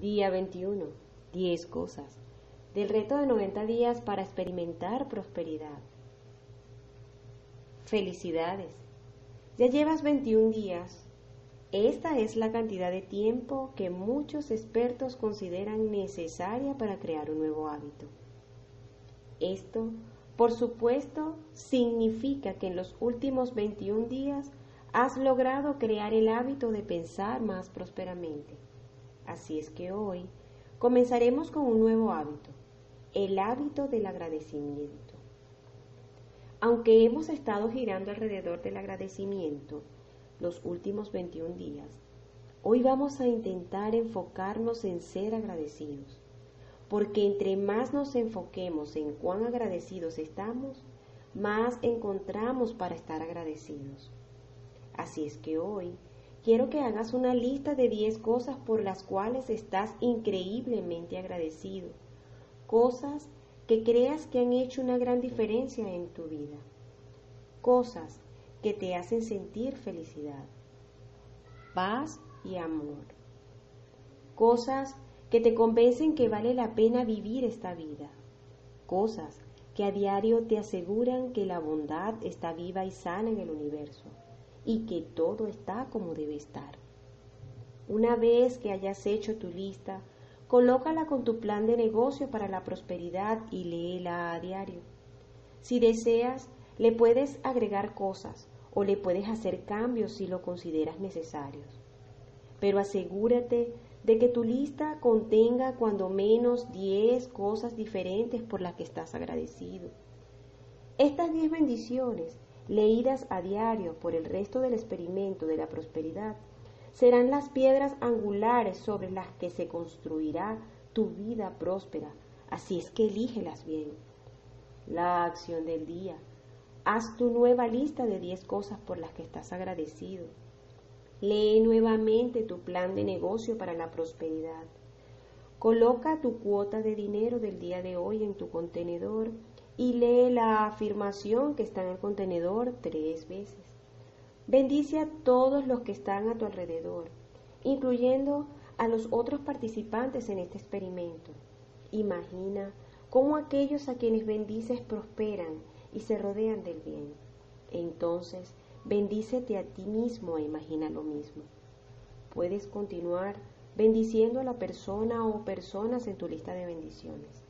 Día 21. 10 cosas. Del reto de 90 días para experimentar prosperidad. Felicidades. Ya llevas 21 días. Esta es la cantidad de tiempo que muchos expertos consideran necesaria para crear un nuevo hábito. Esto, por supuesto, significa que en los últimos 21 días has logrado crear el hábito de pensar más prósperamente. Así es que hoy comenzaremos con un nuevo hábito, el hábito del agradecimiento. Aunque hemos estado girando alrededor del agradecimiento los últimos 21 días, hoy vamos a intentar enfocarnos en ser agradecidos, porque entre más nos enfoquemos en cuán agradecidos estamos, más encontramos para estar agradecidos. Así es que hoy quiero que hagas una lista de 10 cosas por las cuales estás increíblemente agradecido. Cosas que creas que han hecho una gran diferencia en tu vida. Cosas que te hacen sentir felicidad, paz y amor. Cosas que te convencen que vale la pena vivir esta vida. Cosas que a diario te aseguran que la bondad está viva y sana en el universo y que todo está como debe estar. Una vez que hayas hecho tu lista, colócala con tu plan de negocio para la prosperidad y léela a diario. Si deseas, le puedes agregar cosas o le puedes hacer cambios si lo consideras necesarios. Pero asegúrate de que tu lista contenga cuando menos 10 cosas diferentes por las que estás agradecido. Estas 10 bendiciones leídas a diario por el resto del experimento de la prosperidad, serán las piedras angulares sobre las que se construirá tu vida próspera. Así es que elígelas bien. La acción del día. Haz tu nueva lista de 10 cosas por las que estás agradecido. Lee nuevamente tu plan de negocio para la prosperidad. Coloca tu cuota de dinero del día de hoy en tu contenedor y lee la afirmación que está en el contenedor tres veces. Bendice a todos los que están a tu alrededor, incluyendo a los otros participantes en este experimento. Imagina cómo aquellos a quienes bendices prosperan y se rodean del bien. Entonces, bendícete a ti mismo e imagina lo mismo. Puedes continuar bendiciendo a la persona o personas en tu lista de bendiciones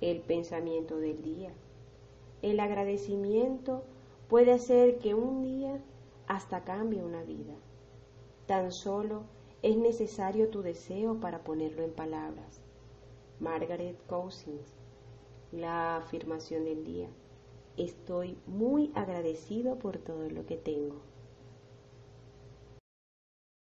el pensamiento del día. El agradecimiento puede hacer que un día hasta cambie una vida. Tan solo es necesario tu deseo para ponerlo en palabras. Margaret Cousins, la afirmación del día. Estoy muy agradecido por todo lo que tengo.